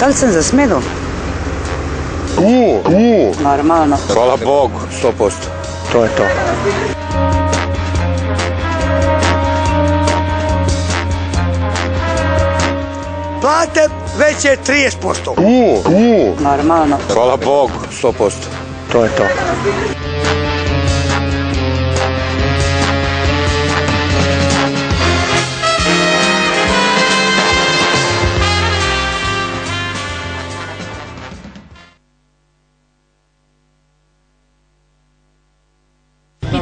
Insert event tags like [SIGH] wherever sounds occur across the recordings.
Da li sam za smenu? U, u. Normalno. Hvala Bogu, 100%. To je to. Plate veće 30%. U, u. Normalno. Hvala Bogu, 100%. To je to.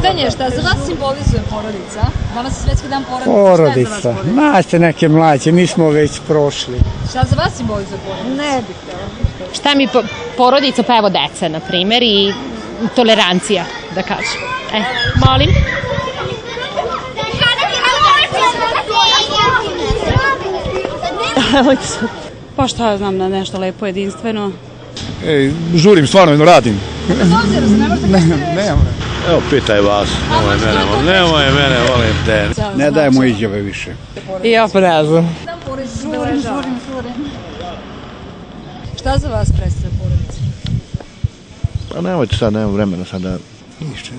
Pitanje je šta za vas simbolizuje porodica? Danas je svjetski dan porodice. Porodica. Šta je za vas porodica? Znate neke mlađe, mi smo već prošli. Šta za vas simbolizuje porodica? Ne bih Šta mi po- porodica, pa evo deca, na primjer, i tolerancija, da kažem. E, molim. [LAUGHS] Pa šta ja znam na nešto lepo jedinstveno. Ej, žurim, stvarno radim. Bez obzira, se ne možete Nema. Evo, pitaj vas. Nemoj mene, nemoj mene, molim te. Ne dajemo izjave više. Ja pa ne znam. porodice se obeležava. Šta za vas predstavlja porodica? Pa nemojte sad, nemam vremena sad da... Ništa.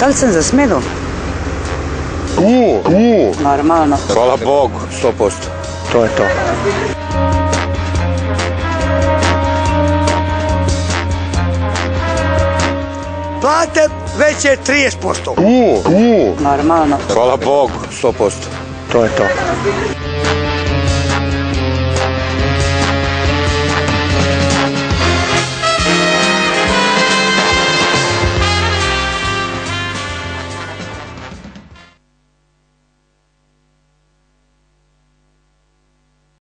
Da li sam za smenu? U, u. Normalno. Hvala Bogu, 100%. To je to. Plate veće 30%. U, u. Normalno. Hvala Bogu, 100%. To je to.